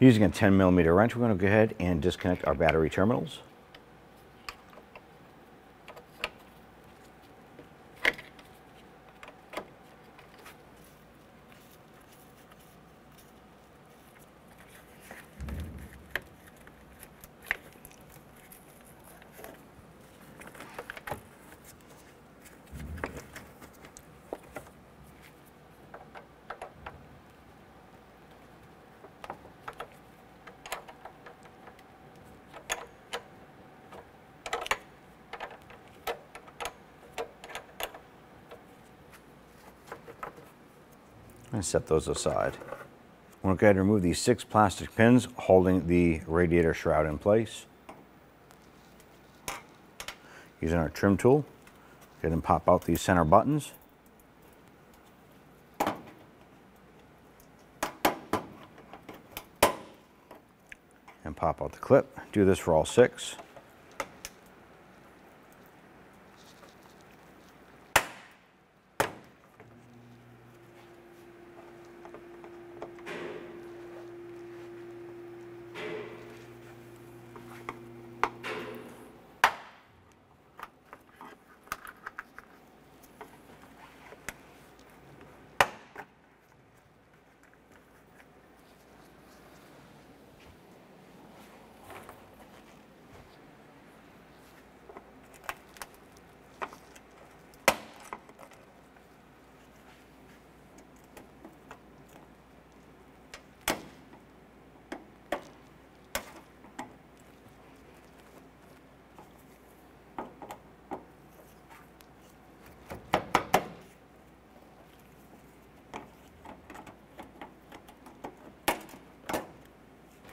Using a 10 millimeter wrench, we're going to go ahead and disconnect our battery terminals. and set those aside. We'll go ahead and remove these six plastic pins holding the radiator shroud in place. Using our trim tool, go ahead and pop out these center buttons. And pop out the clip. Do this for all six.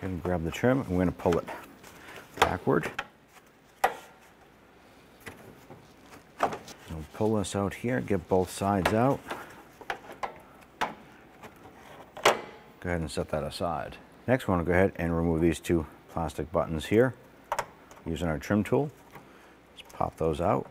Going to grab the trim and we're going to pull it backward. We'll pull this out here, get both sides out. Go ahead and set that aside. Next, we want to go ahead and remove these two plastic buttons here using our trim tool. Let's pop those out.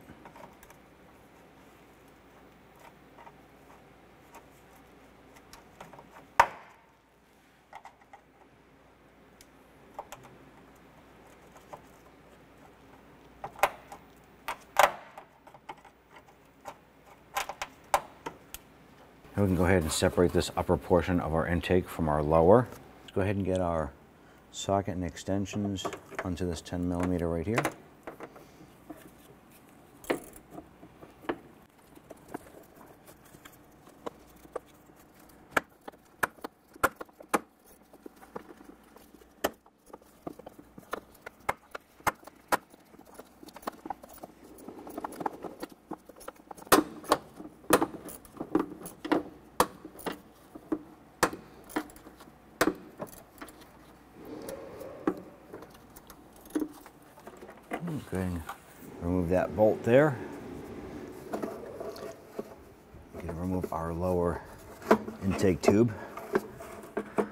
We can go ahead and separate this upper portion of our intake from our lower. Let's go ahead and get our socket and extensions onto this 10 millimeter right here. Go ahead and remove that bolt there. We can remove our lower intake tube. We're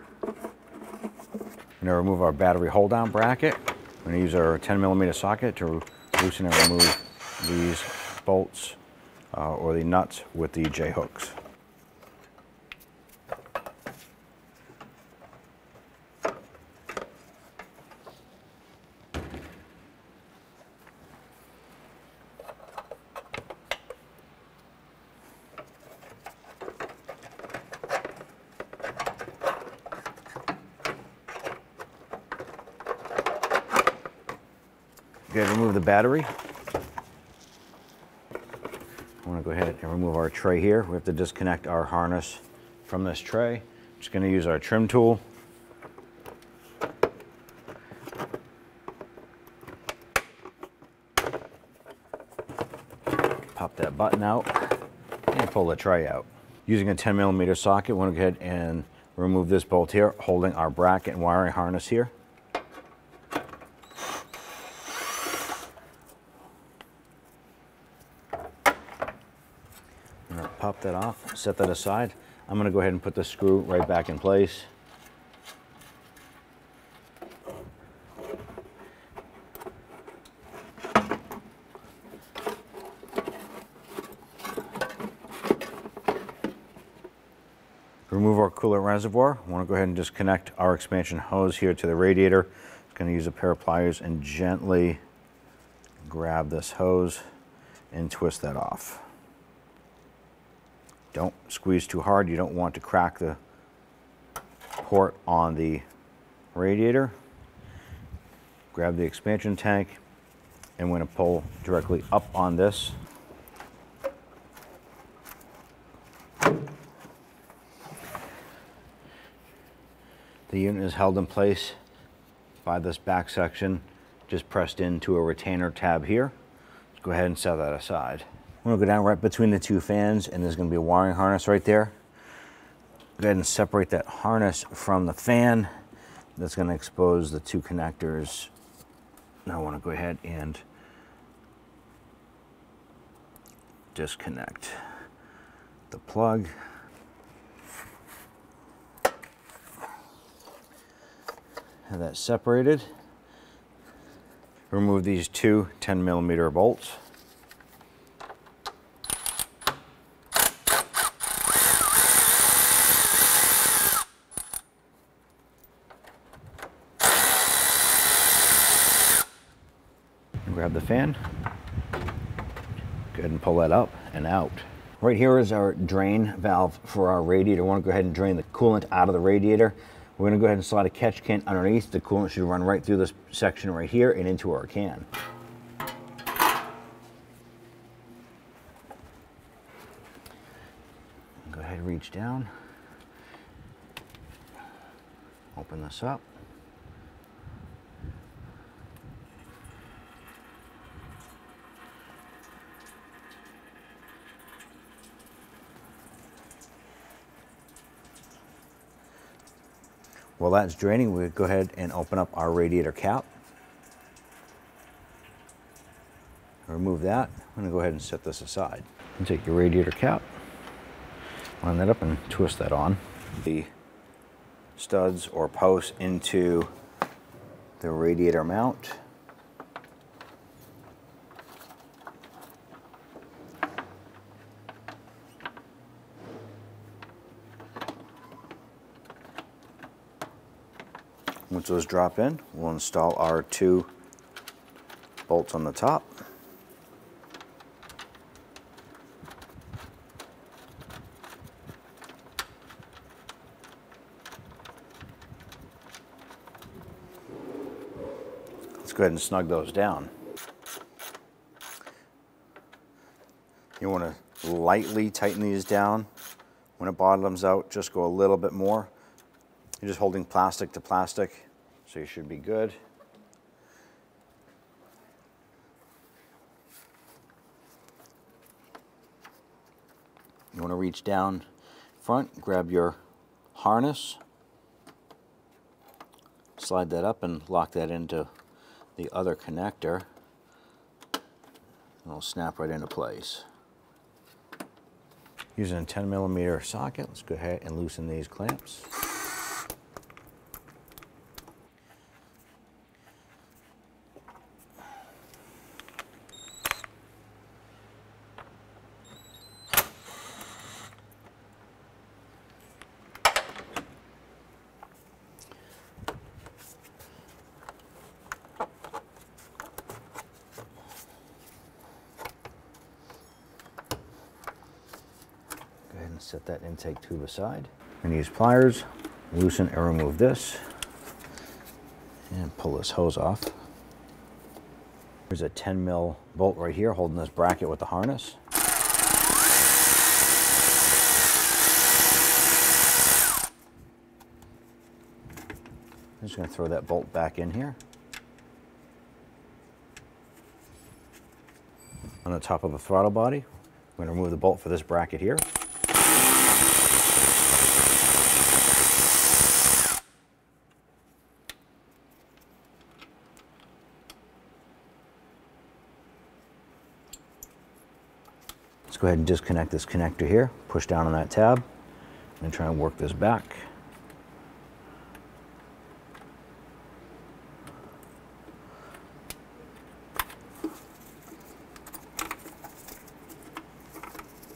gonna remove our battery hold down bracket. We're gonna use our 10 millimeter socket to loosen and remove these bolts uh, or the nuts with the J battery. I want to go ahead and remove our tray here. We have to disconnect our harness from this tray. Just going to use our trim tool. Pop that button out and pull the tray out. Using a 10 millimeter socket, we want to go ahead and remove this bolt here, holding our bracket and wiring harness here. I'm gonna pop that off, set that aside. I'm gonna go ahead and put the screw right back in place. remove our coolant reservoir, I want to go ahead and just connect our expansion hose here to the radiator. Going to use a pair of pliers and gently grab this hose and twist that off. Don't squeeze too hard. You don't want to crack the port on the radiator. Grab the expansion tank and we're to pull directly up on this. The unit is held in place by this back section, just pressed into a retainer tab here. Let's go ahead and set that aside. I'm gonna go down right between the two fans and there's gonna be a wiring harness right there. Go ahead and separate that harness from the fan. That's gonna expose the two connectors. Now I wanna go ahead and disconnect the plug. Have that separated. Remove these two 10 millimeter bolts. Grab the fan. Go ahead and pull that up and out. Right here is our drain valve for our radiator. I want to go ahead and drain the coolant out of the radiator. We're going to go ahead and slide a catch can underneath. The coolant should run right through this section right here and into our can. Go ahead and reach down. Open this up. While that's draining, we go ahead and open up our radiator cap. Remove that. I'm gonna go ahead and set this aside. And take your radiator cap, line that up and twist that on. The studs or posts into the radiator mount. Once those drop in, we'll install our two bolts on the top. Let's go ahead and snug those down. You want to lightly tighten these down. When it bottoms out, just go a little bit more. You're just holding plastic to plastic, so you should be good. You want to reach down front, grab your harness, slide that up and lock that into the other connector. And it'll snap right into place. Using a 10 millimeter socket, let's go ahead and loosen these clamps. Set that intake tube aside. And use pliers, loosen and remove this. And pull this hose off. There's a 10 mil bolt right here holding this bracket with the harness. I'm just going to throw that bolt back in here. On the top of the throttle body, I'm to remove the bolt for this bracket here. Go ahead and disconnect this connector here, push down on that tab, and try and work this back.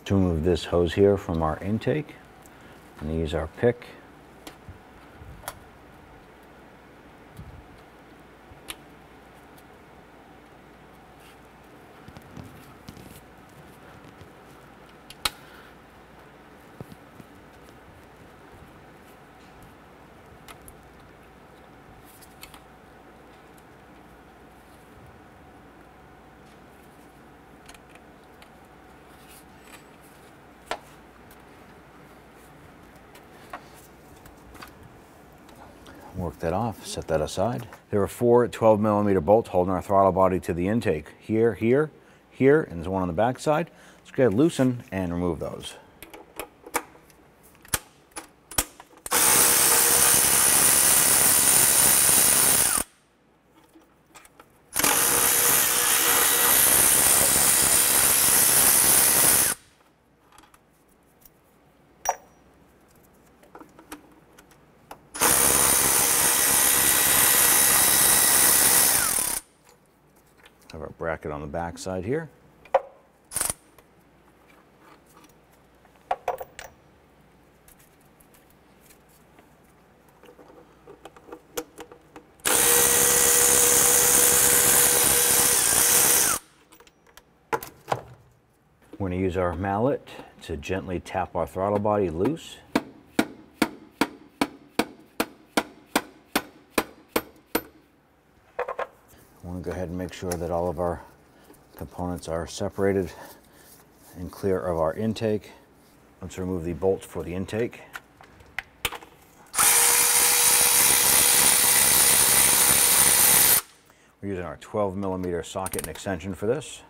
To remove this hose here from our intake, And use our pick. Work that off, set that aside. There are four 12 millimeter bolts holding our throttle body to the intake. Here, here, here, and there's one on the back side. Let's get loosen and remove those. Have our bracket on the back side here. We're going to use our mallet to gently tap our throttle body loose. I want to go ahead and make sure that all of our components are separated and clear of our intake. Let's remove the bolts for the intake. We're using our 12 millimeter socket and extension for this.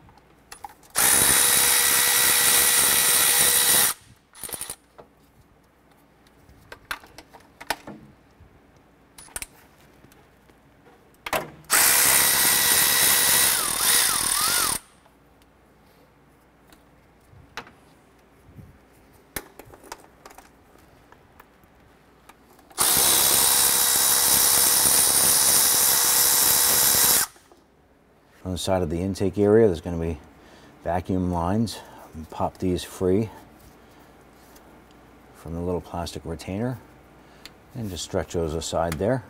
The side of the intake area, there's going to be vacuum lines. Pop these free from the little plastic retainer and just stretch those aside there.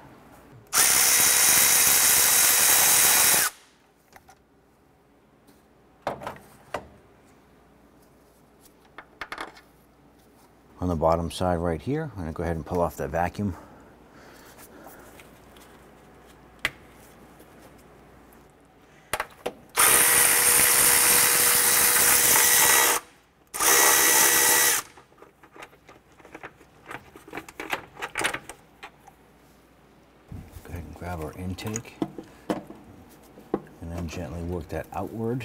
On the bottom side right here, I'm going to go ahead and pull off that vacuum. Go ahead and grab our intake and then gently work that outward.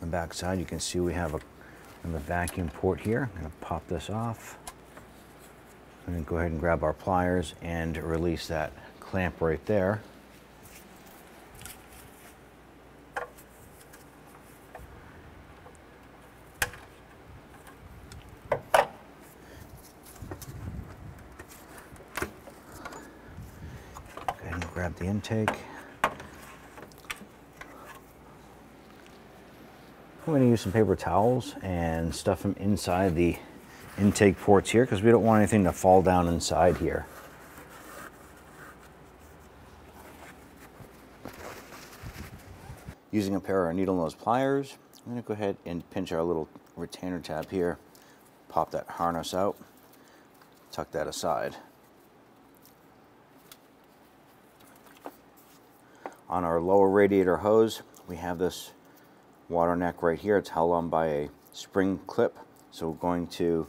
On the back side, you can see we have a the vacuum port here. I'm to pop this off. And then go ahead and grab our pliers and release that clamp right there. Grab the intake. I'm going to use some paper towels and stuff them inside the intake ports here because we don't want anything to fall down inside here. Using a pair of needle nose pliers, I'm going to go ahead and pinch our little retainer tab here, pop that harness out, tuck that aside. On our lower radiator hose, we have this water neck right here. It's held on by a spring clip. So we're going to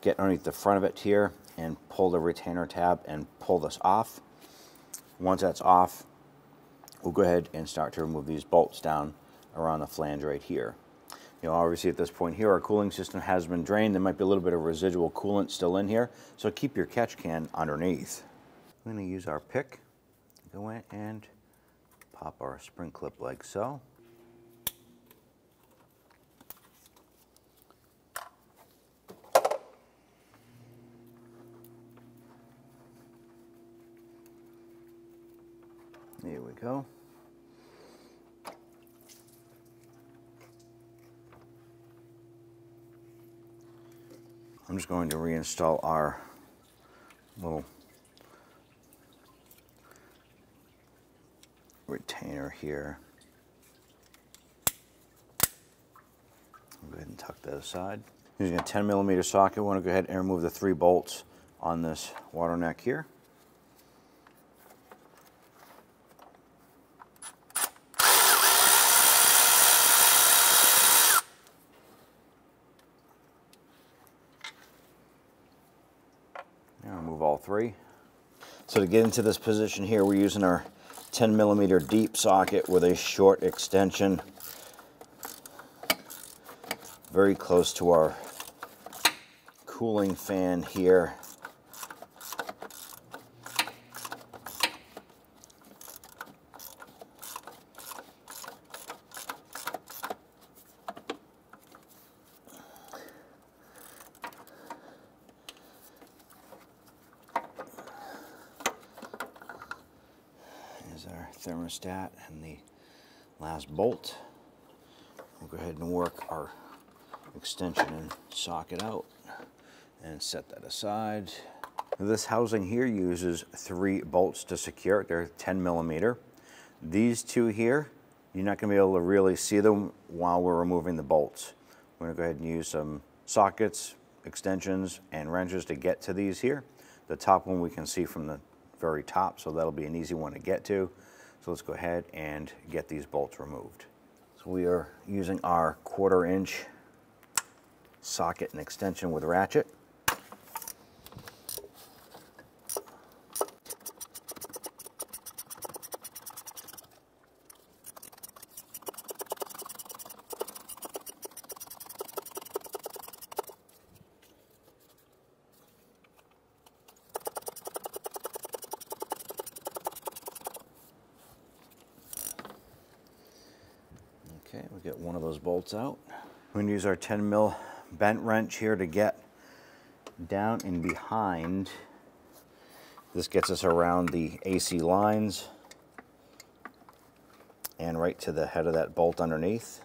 get underneath the front of it here and pull the retainer tab and pull this off. Once that's off, we'll go ahead and start to remove these bolts down around the flange right here. You know, obviously at this point here, our cooling system has been drained. There might be a little bit of residual coolant still in here, so keep your catch can underneath. I'm gonna use our pick, go in and pop our spring clip like so. There we go. I'm just going to reinstall our little retainer here. Go ahead and tuck that aside. Using a 10 millimeter socket, I want to go ahead and remove the three bolts on this water neck here. Now remove all three. So to get into this position here, we're using our 10 millimeter deep socket with a short extension very close to our cooling fan here. Is our thermostat and the last bolt. We'll go ahead and work our extension and socket out and set that aside. This housing here uses three bolts to secure it. They're 10 millimeter. These two here, you're not gonna be able to really see them while we're removing the bolts. We're gonna go ahead and use some sockets, extensions, and wrenches to get to these here. The top one we can see from the very top, so that'll be an easy one to get to. So let's go ahead and get these bolts removed. So we are using our quarter inch socket and extension with ratchet. Okay, we get one of those bolts out. We're gonna use our 10 mil bent wrench here to get down and behind. This gets us around the AC lines and right to the head of that bolt underneath.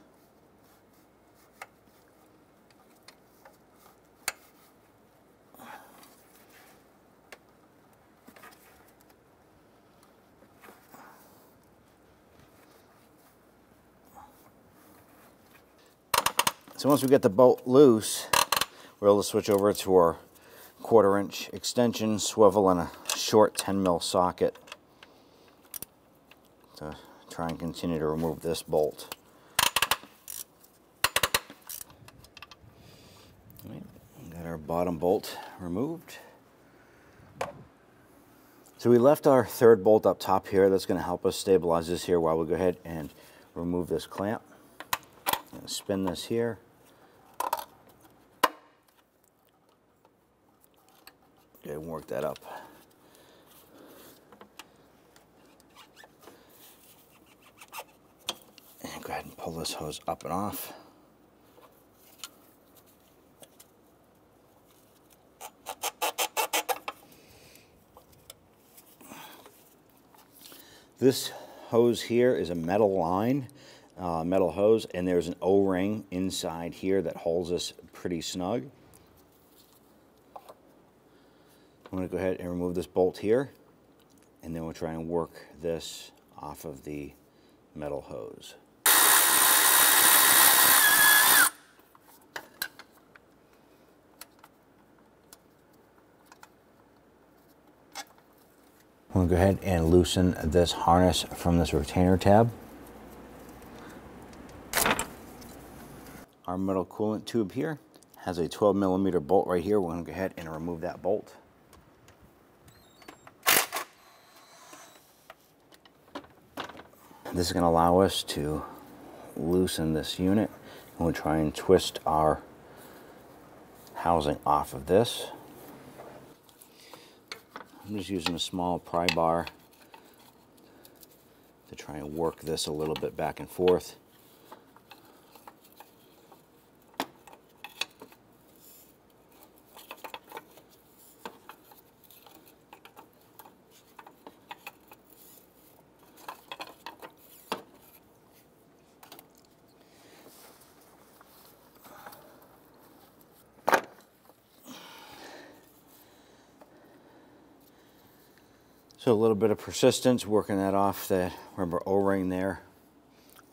So once we get the bolt loose, we're able to switch over to our quarter inch extension, swivel, and a short 10 mil socket to try and continue to remove this bolt. got our bottom bolt removed. So we left our third bolt up top here. That's going to help us stabilize this here while we go ahead and remove this clamp. spin this here. Go ahead and work that up. And go ahead and pull this hose up and off. This hose here is a metal line, uh, metal hose, and there's an O-ring inside here that holds this pretty snug. I'm going to go ahead and remove this bolt here, and then we'll try and work this off of the metal hose. I'm to go ahead and loosen this harness from this retainer tab. Our metal coolant tube here has a 12 millimeter bolt right here. We're going to go ahead and remove that bolt. This is going to allow us to loosen this unit and we'll try and twist our housing off of this. I'm just using a small pry bar to try and work this a little bit back and forth. So a little bit of persistence, working that off the rubber O-ring there.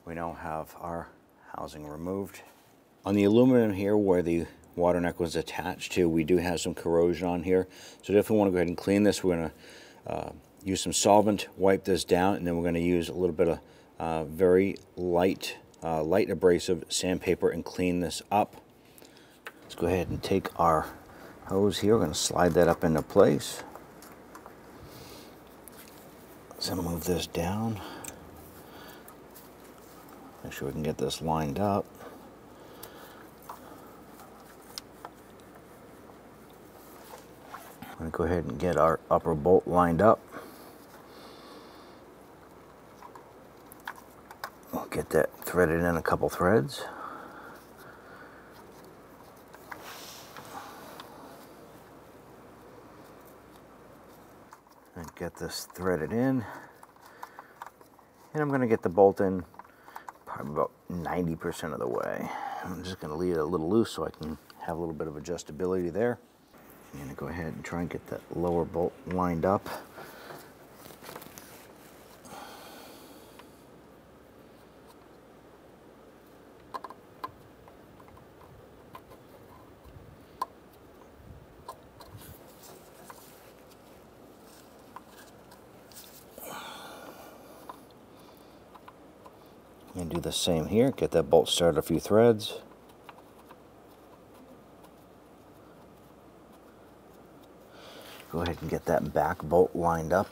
We now have our housing removed. On the aluminum here where the water neck was attached to, we do have some corrosion on here. So definitely want to go ahead and clean this. We're going to uh, use some solvent, wipe this down, and then we're going to use a little bit of uh, very light, uh, light abrasive sandpaper and clean this up. Let's go ahead and take our hose here. We're going to slide that up into place. So move this down. Make sure we can get this lined up. I'm to go ahead and get our upper bolt lined up. We'll get that threaded in a couple threads. And get this threaded in. And I'm going to get the bolt in probably about 90% of the way. I'm just going to leave it a little loose so I can have a little bit of adjustability there. I'm to go ahead and try and get that lower bolt lined up. And do the same here, get that bolt started a few threads. Go ahead and get that back bolt lined up.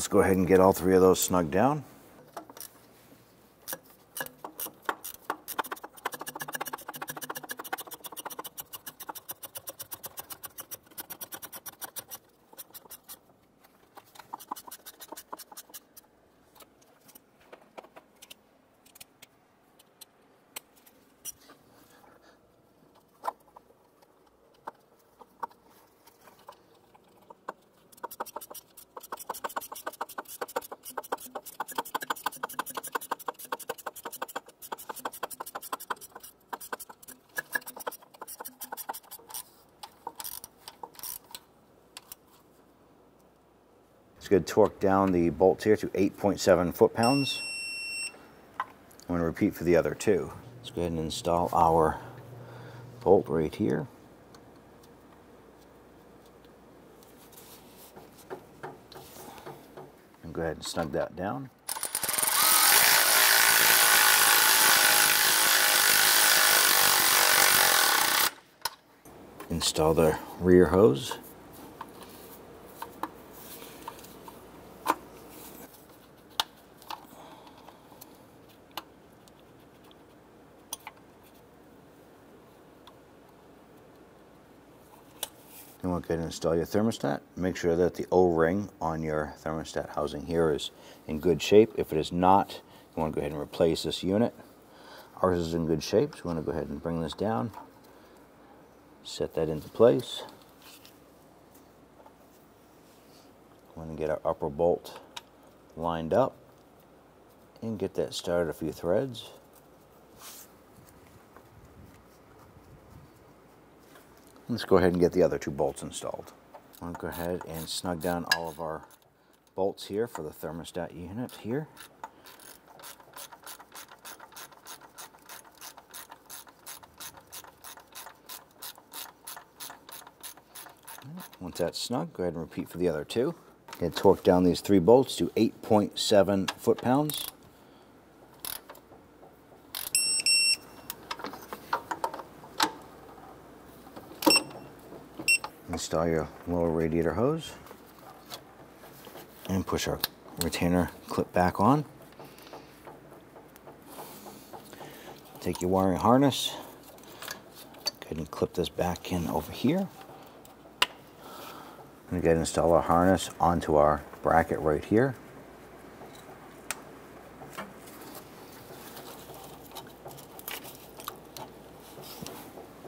Let's go ahead and get all three of those snug down. To torque down the bolts here to 8.7 foot-pounds. I'm going to repeat for the other two. Let's go ahead and install our bolt right here. And go ahead and snug that down. Install the rear hose. Then we'll go ahead and install your thermostat. Make sure that the O-ring on your thermostat housing here is in good shape. If it is not, you want to go ahead and replace this unit. Ours is in good shape, so we want to go ahead and bring this down. Set that into place. We want to get our upper bolt lined up and get that started a few threads. Let's go ahead and get the other two bolts installed. I'll go ahead and snug down all of our bolts here for the thermostat unit here. Once that's snug, go ahead and repeat for the other two. And torque down these three bolts to 8.7 foot-pounds. Install your lower radiator hose and push our retainer clip back on. Take your wiring harness, go ahead and clip this back in over here. And again, install our harness onto our bracket right here.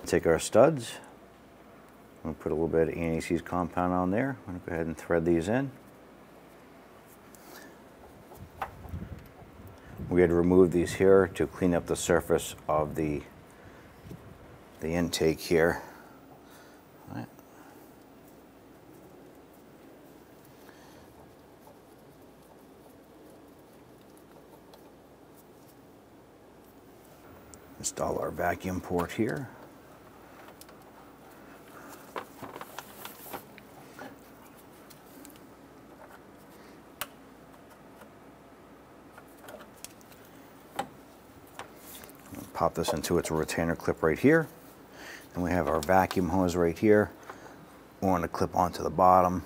Take our studs, put a little bit of anti-seize compound on there. I'm going to go ahead and thread these in. We had to remove these here to clean up the surface of the, the intake here. Install our vacuum port here. Pop this into its retainer clip right here. And we have our vacuum hose right here. We want to clip onto the bottom.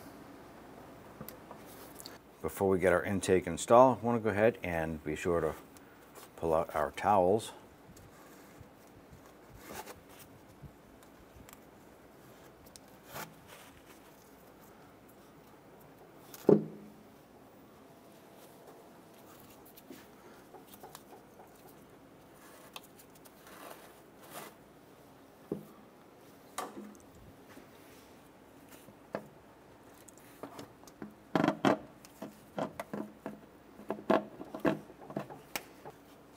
Before we get our intake installed, I want to go ahead and be sure to pull out our towels.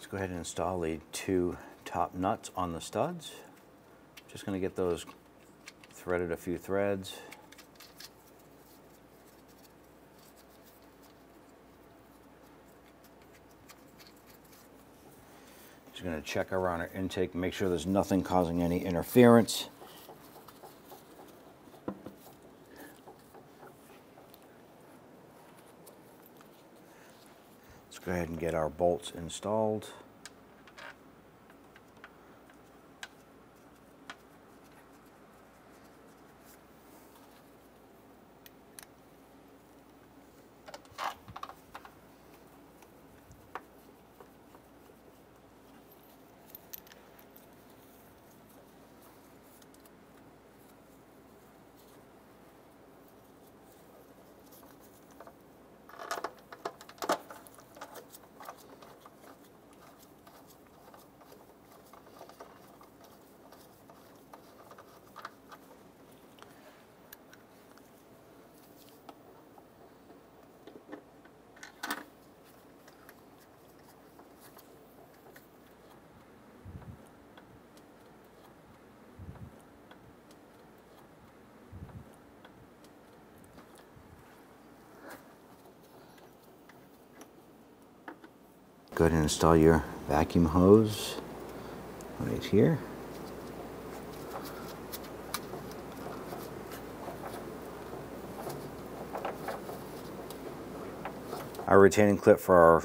go ahead and install the two top nuts on the studs. Just going to get those threaded a few threads. Just going to check around our intake, make sure there's nothing causing any interference. Let's go ahead and get our bolts installed. Go ahead and install your vacuum hose right here. Our retaining clip for our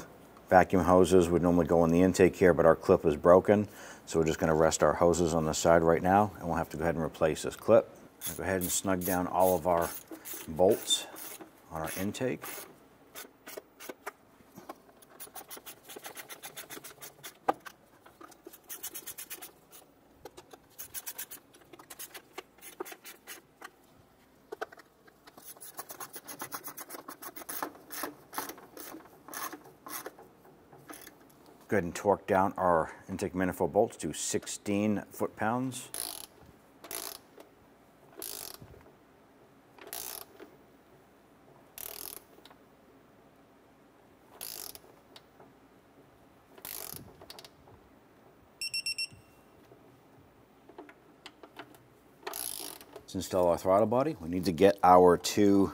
vacuum hoses would normally go in the intake here, but our clip is broken. So we're just gonna rest our hoses on the side right now, and we'll have to go ahead and replace this clip. Go ahead and snug down all of our bolts on our intake. Go ahead and torque down our intake manifold bolts to 16 foot-pounds. Let's install our throttle body. We need to get our two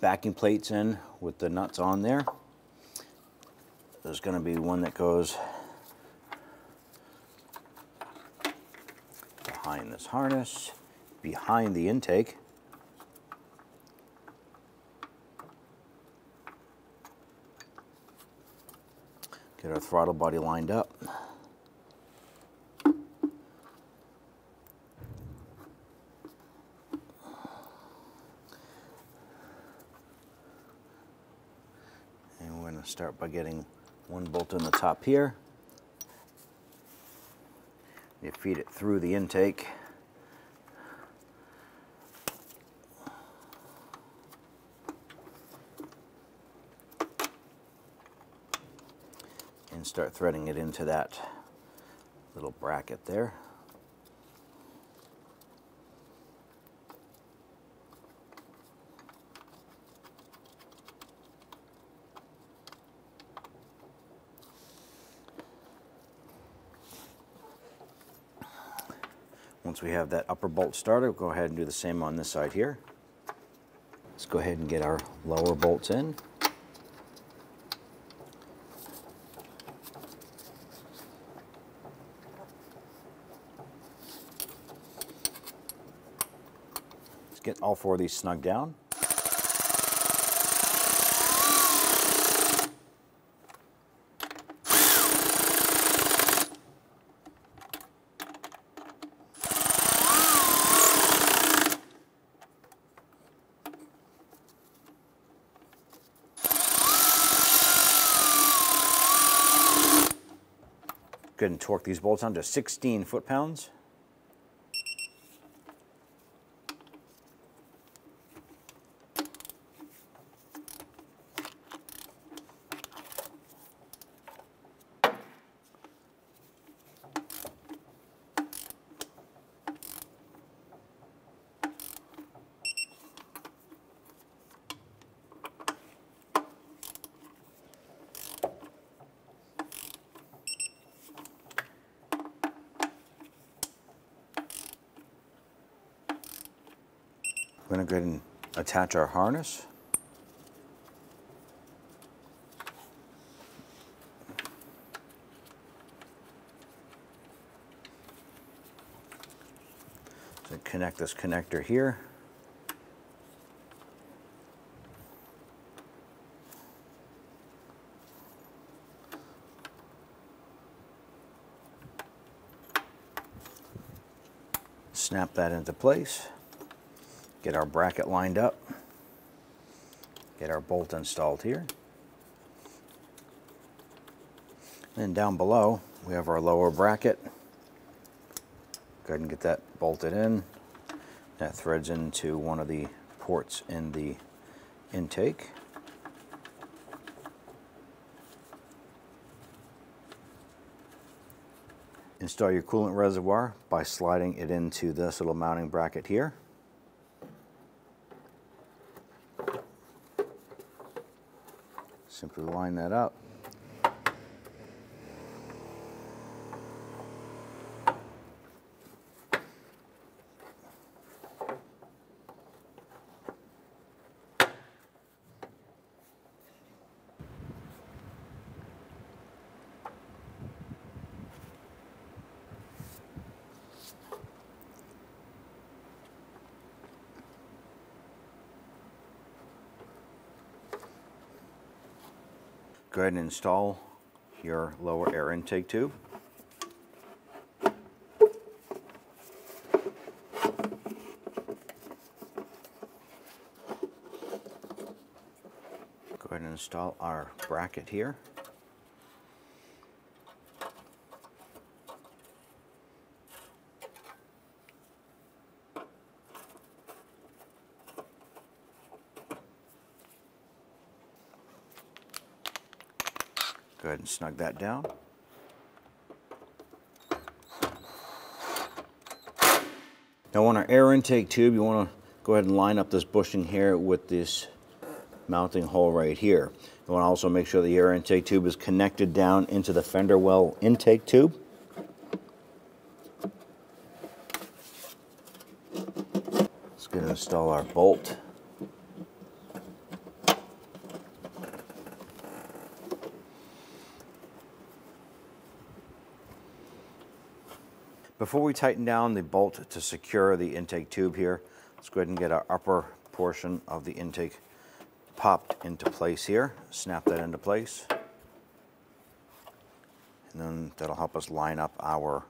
backing plates in with the nuts on there there's going to be one that goes behind this harness, behind the intake. Get our throttle body lined up. And we're going to start by getting one bolt in the top here. You feed it through the intake. And start threading it into that little bracket there. Once we have that upper bolt started, we'll go ahead and do the same on this side here. Let's go ahead and get our lower bolts in. Let's get all four of these snug down. Torque these bolts down to 16 foot-pounds. We're going to go ahead and attach our harness. So connect this connector here. Snap that into place. Get our bracket lined up. Get our bolt installed here. Then down below, we have our lower bracket. Go ahead and get that bolted in. That threads into one of the ports in the intake. Install your coolant reservoir by sliding it into this little mounting bracket here. Simply line that up. Go ahead and install your lower air intake tube. Go ahead and install our bracket here. Ahead and snug that down. Now on our air intake tube, you want to go ahead and line up this bushing here with this mounting hole right here. You want to also make sure the air intake tube is connected down into the fender well intake tube. Let's and install our bolt. Before we tighten down the bolt to secure the intake tube here, let's go ahead and get our upper portion of the intake popped into place here. Snap that into place. And then that'll help us line up our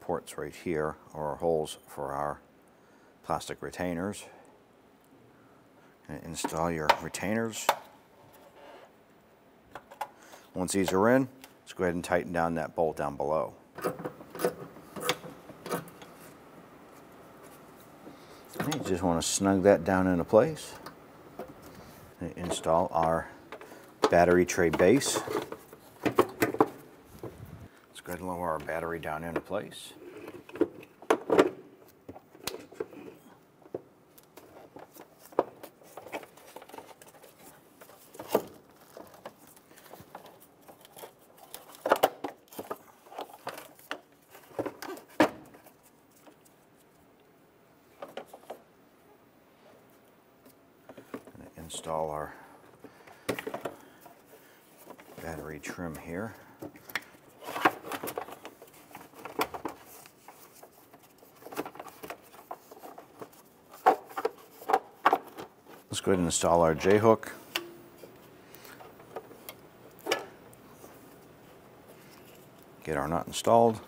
ports right here, or holes for our plastic retainers. Install your retainers. Once these are in, let's go ahead and tighten down that bolt down below. Just want to snug that down into place. And install our battery tray base. Let's go ahead and lower our battery down into place. install our battery trim here. Let's go ahead and install our J-hook. Get our nut installed.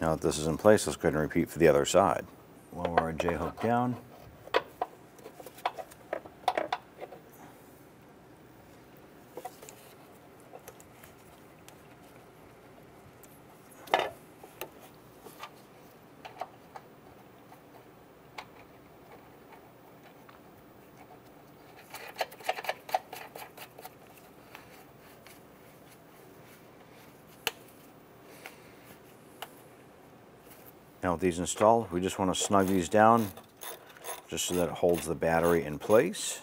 Now that this is in place, let's go ahead and repeat for the other side. Lower our J-hook down. With these installed, we just want to snug these down just so that it holds the battery in place.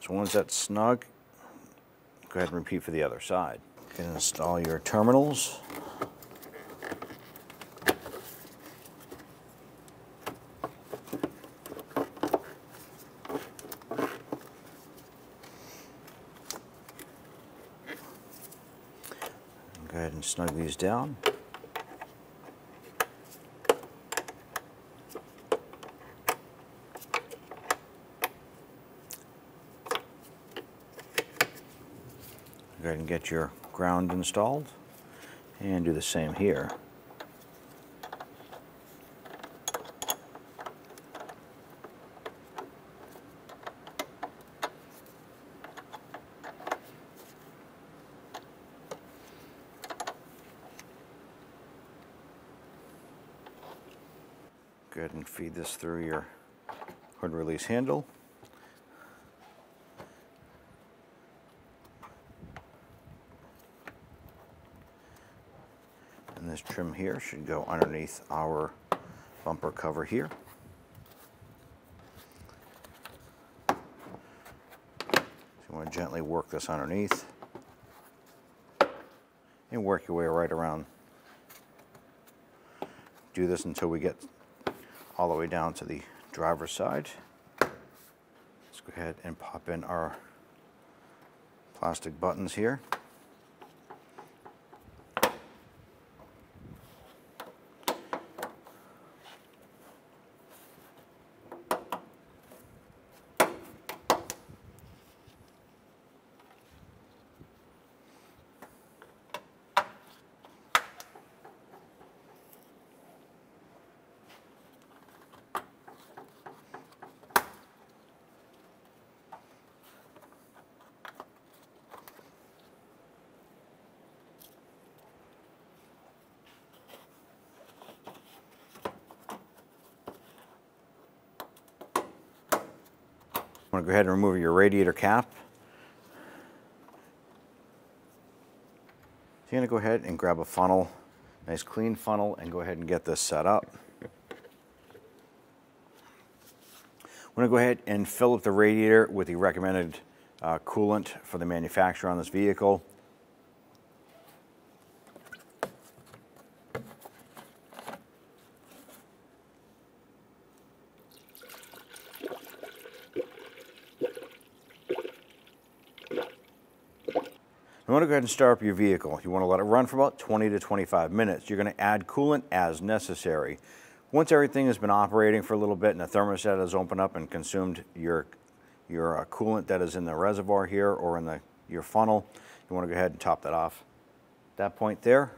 So once that's snug, go ahead and repeat for the other side. You can install your terminals. Go ahead and snug these down. Get your ground installed and do the same here. Go ahead and feed this through your hood release handle. Here should go underneath our bumper cover here. So you want to gently work this underneath and work your way right around. Do this until we get all the way down to the driver's side. Let's go ahead and pop in our plastic buttons here. Want to go ahead and remove your radiator cap. So you're going to go ahead and grab a funnel, nice clean funnel, and go ahead and get this set up. I'm going to go ahead and fill up the radiator with the recommended uh, coolant for the manufacturer on this vehicle. You want to go ahead and start up your vehicle. You want to let it run for about 20 to 25 minutes. You're going to add coolant as necessary. Once everything has been operating for a little bit and the thermostat has opened up and consumed your, your uh, coolant that is in the reservoir here or in the, your funnel, you want to go ahead and top that off. At that point there,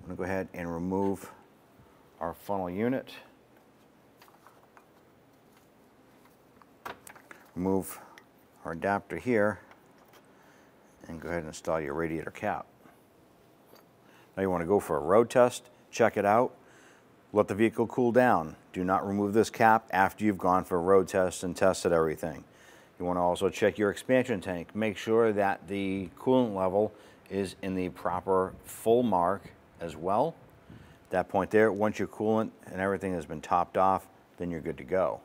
I'm going to go ahead and remove our funnel unit. Remove our adapter here and go ahead and install your radiator cap. Now you want to go for a road test, check it out, let the vehicle cool down. Do not remove this cap after you've gone for a road test and tested everything. You want to also check your expansion tank. Make sure that the coolant level is in the proper full mark as well. At that point there, once your coolant and everything has been topped off, then you're good to go.